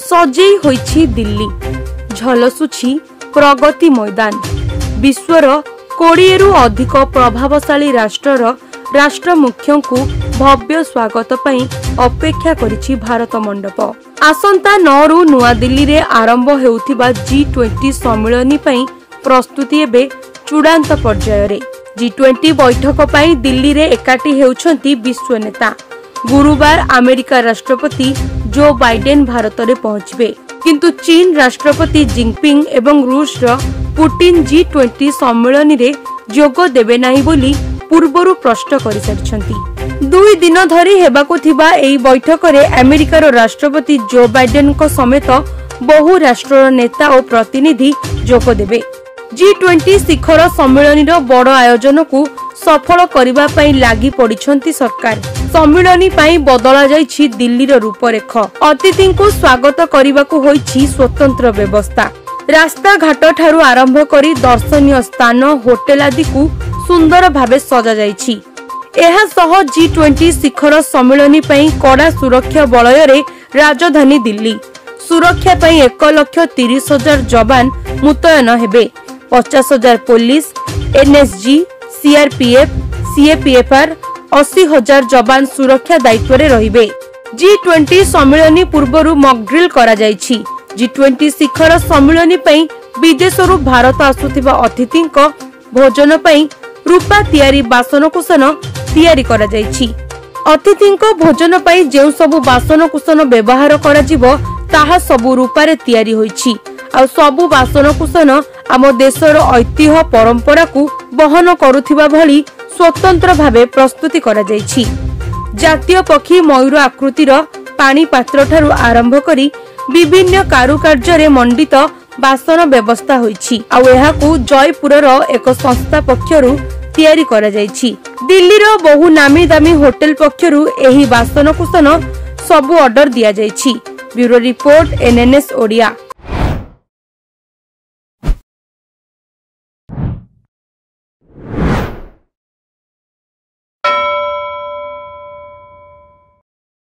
ସଜେଇ ହୋଇଛି ଦିଲ୍ଲୀ। ଝଲସୁଛି ପ୍ରଗତି ମୈଦାନ। ବିଶ୍ୱର କୋଡ଼ିଏରୁ ଅଧିକ ପ୍ରଭାବଶାଳୀ ରାଷ୍ଟ୍ରର ରାଷ୍ଟ୍ର ମୁଖ୍ୟଙ୍କୁ ଭବ୍ୟ ସ୍ୱାଗତ ପାଇଁ ଅପେକ୍ଷା କରିଛି ଭାରତ ମଣ୍ଡପ। ଆସନ୍ତା ନଅରୁ ନୂଆଦିଲ୍ଲୀରେ ଆରମ୍ଭ ହେଉଥିବା ଜି ଟ୍ୱେଣ୍ଟି ସମ୍ମିଳନୀ ପାଇଁ ପ୍ରସ୍ତୁତି ଏବେ ଚୂଡ଼ାନ୍ତ ପର୍ଯ୍ୟାୟରେ। ଜି ଟ୍ୱେଣ୍ଟି ବୈଠକ ପାଇଁ ଦିଲ୍ଲୀରେ ଏକାଠି ହେଉଛନ୍ତି ବିଶ୍ୱ ନେତା ଗୁରୁବାର ଆମେରିକା ରାଷ୍ଟ୍ରପତି ଜୋ ବାଇଡେନ ଭାରତରେ ପହଞ୍ଚିବେ କିନ୍ତୁ ଚୀନ ରାଷ୍ଟ୍ରପତି ଜିନପିଙ୍ଗ ଏବଂ ରୁଷର ପୁଟିନ ଜି ଟ୍ୱେଣ୍ଟି ସମ୍ମିଳନୀରେ ଯୋଗ ଦେବେ ନାହିଁ ବୋଲି ପୂର୍ବରୁ ସ୍ପଷ୍ଟ କରିସାରିଛନ୍ତି ଦୁଇ ଦିନ ଧରି ହେବାକୁ ଥିବା ଏହି ବୈଠକରେ ଆମେରିକାର ରାଷ୍ଟ୍ରପତି ଜୋ ବାଇଡେନଙ୍କ ସମେତ ବହୁ ରାଷ୍ଟ୍ରର ନେତା ଓ ପ୍ରତିନିଧି ଯୋଗ ଦେବେ। ଜି ଟ୍ୱେଣ୍ଟି ଶିଖର ସମ୍ମିଳନୀର ବଡ଼ ଆୟୋଜନକୁ ସଫଳ କରିବା ପାଇଁ ଲାଗି ପଡ଼ିଛନ୍ତି ସରକାର। ସମ୍ମିଳନୀ ପାଇଁ ବଦଳା ଯାଇଛି ଦିଲ୍ଲୀର ରୂପରେଖ। ଅତିଥିଙ୍କୁ ସ୍ୱାଗତ କରିବାକୁ ହୋଇଛି ସ୍ୱତନ୍ତ୍ର ବ୍ୟବସ୍ଥା। ରାସ୍ତାଘାଟ ଠାରୁ ଆରମ୍ଭ କରି ଦର୍ଶନୀୟ ସ୍ଥାନ ହୋଟେଲ ଆଦିକୁ ସୁନ୍ଦର ଭାବେ ସଜାଯାଇଛି। ଏହା ସହ ଜି ଟ୍ୱେଣ୍ଟି ଶିଖର ସମ୍ମିଳନୀ ପାଇଁ କଡ଼ା ସୁରକ୍ଷା ବଳୟରେ ରାଜଧାନୀ ଦିଲ୍ଲୀ। ସୁରକ୍ଷା ପାଇଁ ଏକ ଲକ୍ଷ ତିରିଶ ହଜାର ଯବାନ ମୁତୟନ ହେବେ। ପଚାଶ ହଜାର ପୋଲିସ ଏନ୍ଏସ୍ଜି ସିଆର୍ପିଏଫ୍ ସିଏପିଏଫ୍ଆର୍ ଅଶୀ ହଜାର ଯବାନ ସୁରକ୍ଷା ଦାୟିତ୍ୱରେ ରହିବେ। ଜି ଟ୍ୱେଣ୍ଟି ସମ୍ମିଳନୀ ପୂର୍ବରୁ ମକ୍ଡ୍ରିଲ୍ କରାଯାଇଛି। ଜି ଟ୍ୱେଣ୍ଟି ଶିଖର ସମ୍ମିଳନୀ ପାଇଁ ବିଦେଶରୁ ଭାରତ ଆସୁଥିବା ଅତିଥିଙ୍କ ଭୋଜନ ପାଇଁ ରୂପା ତିଆରି ବାସନକୁସନ ତିଆରି କରାଯାଇଛି। ଅତିଥିଙ୍କ ଭୋଜନ ପାଇଁ ଯେଉଁ ସବୁ ବାସନକୁସନ ବ୍ୟବହାର କରାଯିବ ତାହା ସବୁ ରୂପାରେ ତିଆରି ହୋଇଛି। ଆଉ ସବୁ ବାସନକୁସନ ଆମ ଦେଶର ଐତିହ୍ୟ ପରମ୍ପରାକୁ ବହନ କରୁଥିବା ଭଳି ସ୍ୱତନ୍ତ୍ର ଭାବେ ପ୍ରସ୍ତୁତି କରାଯାଇଛି। ଜାତୀୟ ପକ୍ଷୀ ମୟୂର ଆକୃତିର ପାଣି ପାତ୍ରଠାରୁ ଆରମ୍ଭ କରି ବିଭିନ୍ନ କାରୁକାର୍ଯ୍ୟରେ ମଣ୍ଡିତ ବାସନ ବ୍ୟବସ୍ଥା ହୋଇଛି। ଆଉ ଏହାକୁ ଜୟପୁରର ଏକ ସଂସ୍ଥା ପକ୍ଷରୁ ତିଆରି କରାଯାଇଛି। ଦିଲ୍ଲୀର ବହୁ ନାମୀ ଦାମୀ ହୋଟେଲ ପକ୍ଷରୁ ଏହି ବାସନକୁସନ ସବୁ ଅର୍ଡର ଦିଆଯାଇଛି। Bureau report NNS Odia.